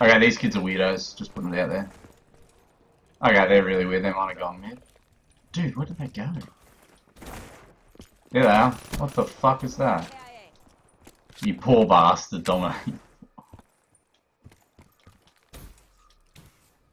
Okay, these kids are weirdos. Just putting it out there. Okay, they're really weird. They might have gone mid. Dude, where did they go? There they are. What the fuck is that? You poor bastard, Dominic.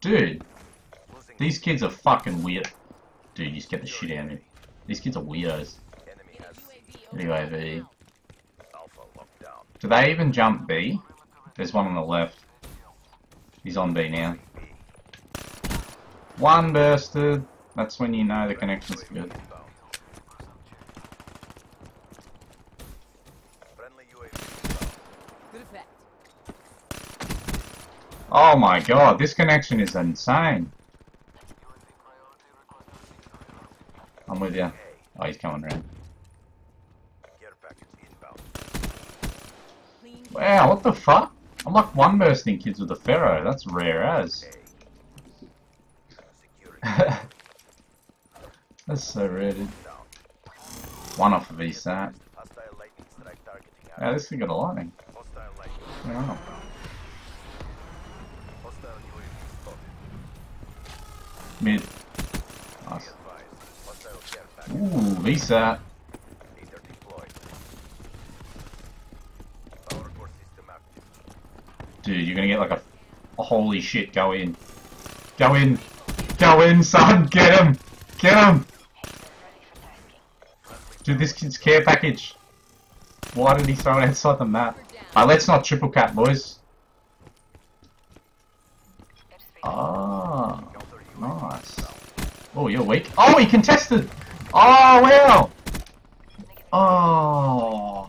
Dude, these kids are fucking weird. Dude, you just get the shit out of me. These kids are weirdos. UAV. Do they even jump B? There's one on the left. He's on B now. One bursted. That's when you know the connection's good. Oh my god, this connection is insane. I'm with you. Oh, he's coming around. Wow, what the fuck? I'm like one bursting kids with a Pharo. That's rare as. That's so rare, dude. One off of VSAT. Yeah, this thing got a lightning. Eh? Wow. Mid. Nice. Ooh, VSAT. Dude, you're gonna get like a, a holy shit, go in. Go in. Go in, son! Get him! Get him! Dude, this kid's care package. Why did he throw it outside the map? Uh, let's not triple cap, boys. Ah, nice. Oh, you're weak. Oh, he contested! Oh, wow! Oh.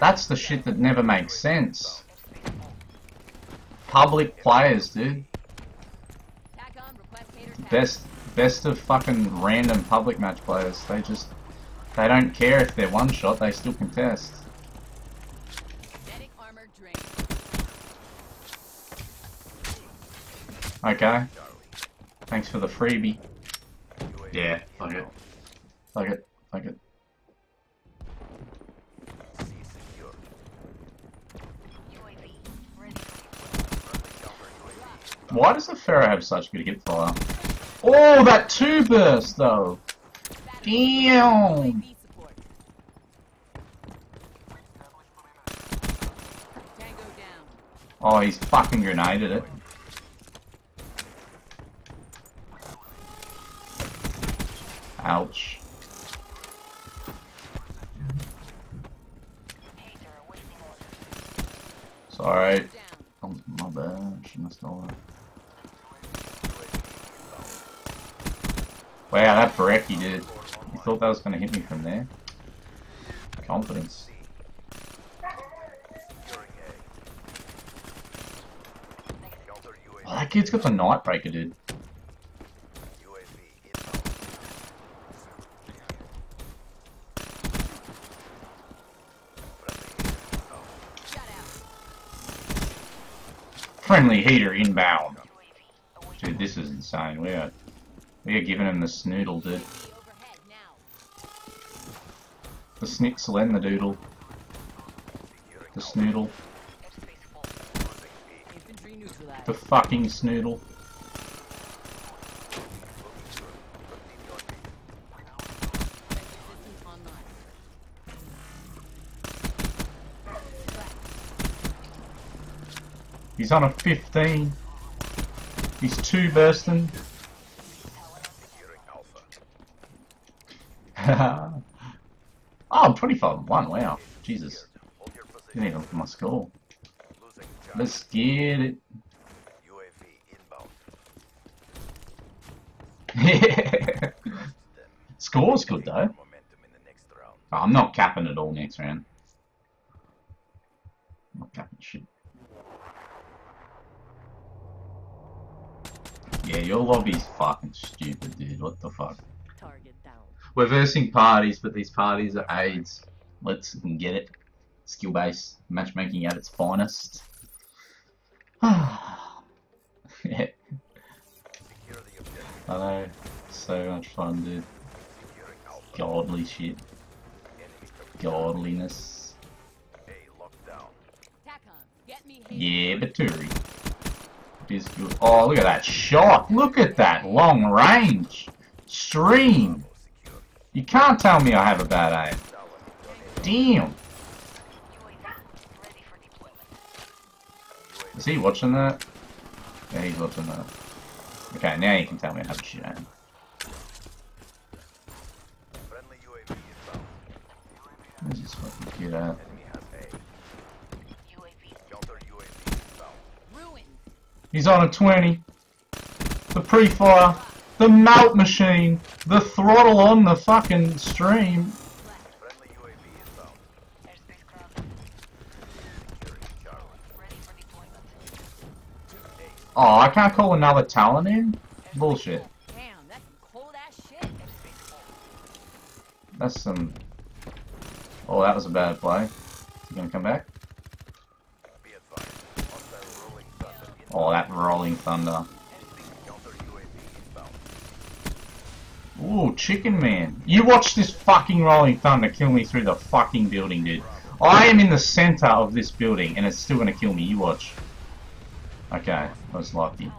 That's the shit that never makes sense. Public players, dude. Best, best of fucking random public match players. They just, they don't care if they're one shot. They still contest. Okay. Thanks for the freebie. Yeah, fuck it. Fuck it. Fuck it. Why does the Pharo have such good hip fire? Oh, that two burst though. Damn. Oh, he's fucking grenaded it. Ouch. Sorry. Oh, my bad. Shouldn't have stolen it. Wow, that Bareki did. You thought that was going to hit me from there? Confidence. Oh, that kid's got the Nightbreaker, dude. Friendly heater inbound. Dude, this is insane. We are, we are giving him the snoodle, dude. The snitzel and the doodle. The snoodle. The fucking snoodle. He's on a 15. He's two bursting. oh, I'm 25 1. Wow. Jesus. Didn't even look at my score. Let's get it. Yeah. Score's good though. Oh, I'm not capping it all next round. I'm not capping shit. Yeah, your lobby's fucking stupid, dude. What the fuck? We're versing parties, but these parties are AIDS. Let's get it. Skill base matchmaking at its finest. yeah. I know. So much fun, dude. Godly shit. Godliness. Yeah, Baturi. Oh, look at that shot. Look at that long range. Stream. You can't tell me I have a bad aim. Damn. Is he watching that? Yeah, he's watching that. Okay, now you can tell me I have a shit aim. Where's this fucking kid at? He's on a 20. The pre-fire. The melt machine. The throttle on the fucking stream. Oh, I can't call another Talon in? Bullshit. That's some... Oh, that was a bad play. Is gonna come back? Oh, that rolling thunder. Ooh, Chicken Man. You watch this fucking rolling thunder kill me through the fucking building, dude. I am in the center of this building, and it's still gonna kill me. You watch. Okay, I was lucky.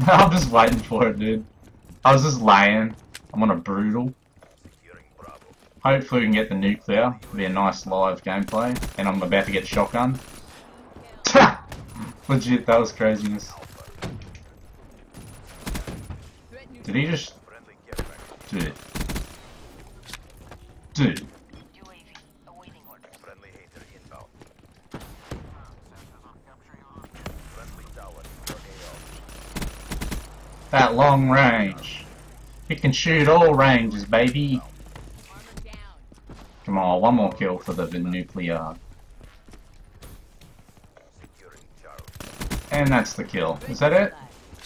I'm just waiting for it, dude. I was just laying. I'm on a brutal. Hopefully we can get the nuclear. It'll be a nice live gameplay. And I'm about to get shotgun. Legit, that was craziness. Did he just... Dude. Dude. That long range. He can shoot all ranges, baby. Come on, one more kill for the, the nuclear. And that's the kill. Is that it?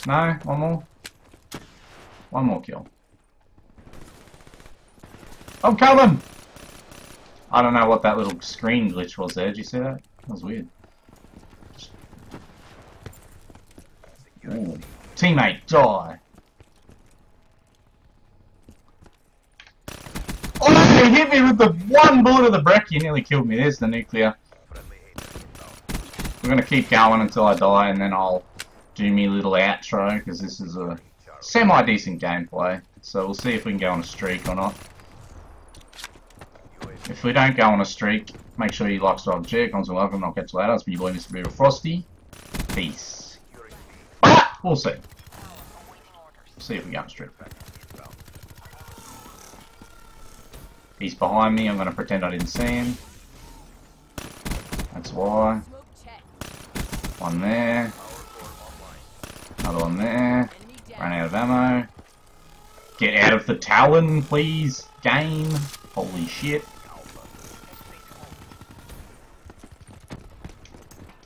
No? One more? One more kill. Oh, I'm coming! I don't know what that little screen glitch was there. Did you see that? That was weird. Ooh. Teammate, die! Oh, he hit me with the one bullet of the Brecci, nearly killed me. There's the nuclear. We're gonna keep going until I die, and then I'll do me little outro, because this is a semi-decent gameplay. So we'll see if we can go on a streak or not. If we don't go on a streak, make sure you like, subscribe, share, comments, and welcome. I'll catch you later. It's been your boy, Mr. Brutal Frosty. Peace. Ah, we'll see. see if we go on a streak. He's behind me. I'm going to pretend I didn't see him. That's why. One there. Another one there. Run out of ammo. Get out of the Talon, please, game. Holy shit.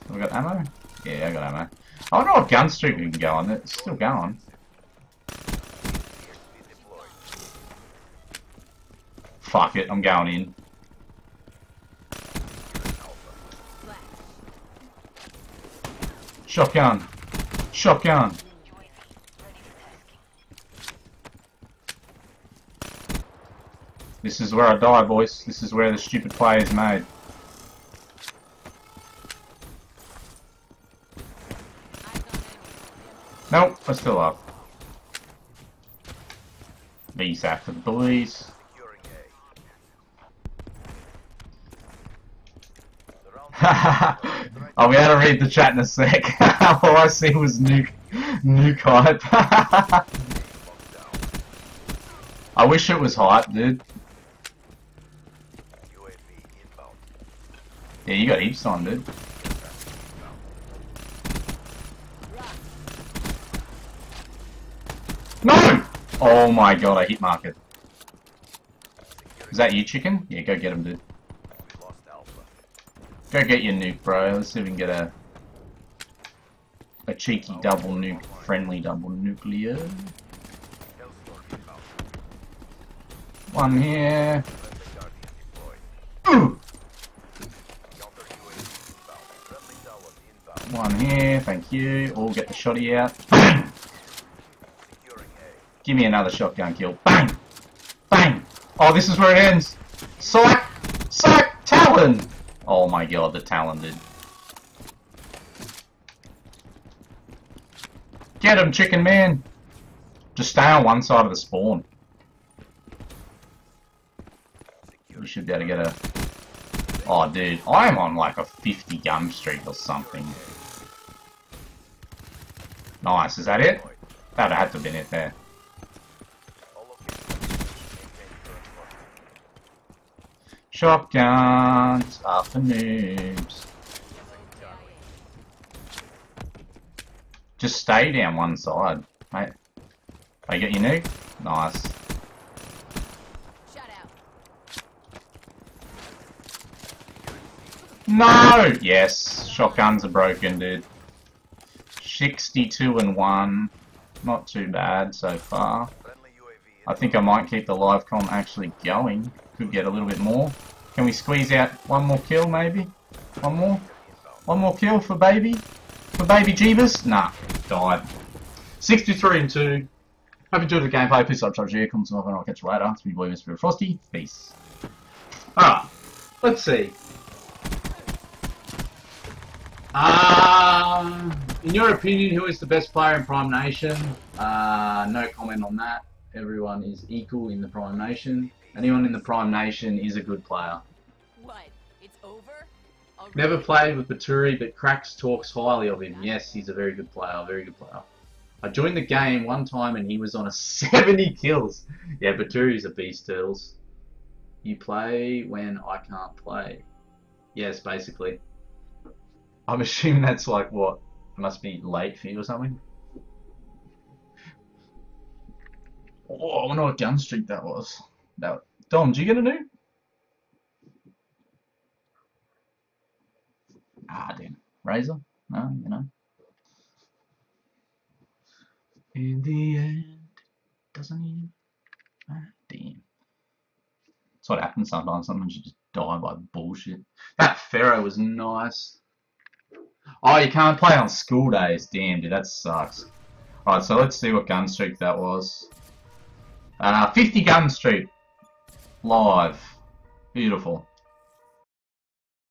Have I got ammo? Yeah, I got ammo. I wonder what gun streak we can go on. It's still going. Fuck it, I'm going in. Shotgun. Shotgun. This is where I die, boys. This is where the stupid play is made. Nope, I'm still up. These after the police. I'll be able to read the chat in a sec. All I see was nuke, nuke hype. I wish it was hype, dude. Yeah, you got heaps on, dude. No! Oh my god, I hit market. Is that you, chicken? Yeah, go get him, dude. Go get your nuke, bro. Let's see if we can get a a cheeky double nuke, friendly double nuclear. One here. One here, thank you. All get the shotty out. Give me another shotgun kill. Bang! Bang! Oh, this is where it ends. Select! Select Talon! Oh my god, the Talon did. Get him, chicken man! Just stay on one side of the spawn. We should be able to get a... Oh, dude, I'm on like a 50 gun streak or something. Nice, is that it? That had to have been it there. Shotguns are for noobs. Just stay down one side, mate. I get your nuke? Nice. No! Yes, shotguns are broken, dude. 62 and 1. Not too bad so far. I think I might keep the live com actually going. Could get a little bit more. Can we squeeze out one more kill, maybe? One more? One more kill for baby? For baby Jeebus? Nah, died. 63 and 2. Hope you enjoyed the gameplay. Please subscribe, share, comment, and I'll catch you later. It's me, boy, Mr. Frosty. Peace. Alright, let's see. Um, in your opinion, who is the best player in Prime Nation? Uh, no comment on that. Everyone is equal in the Prime Nation. Anyone in the Prime Nation is a good player. What? It's over? Already? Never played with Baturi, but Cracks talks highly of him. Yes, he's a very good player, very good player. I joined the game one time and he was on a 70 kills. Yeah, Baturi's a beast, Turtles. You play when I can't play. Yes, basically. I'm assuming that's like what? It must be late for you or something? Oh, I wonder what gun streak that was. That, Dom, did you get a new? Ah, damn. Razor? No, you know. In the end, doesn't he? Ah, damn. That's what happens sometimes. Sometimes you just die by bullshit. That Pharo was nice. Oh, you can't play on school days. Damn, dude, that sucks. Alright, so let's see what gun streak that was. Uh, 50 gun Street. Live. Beautiful.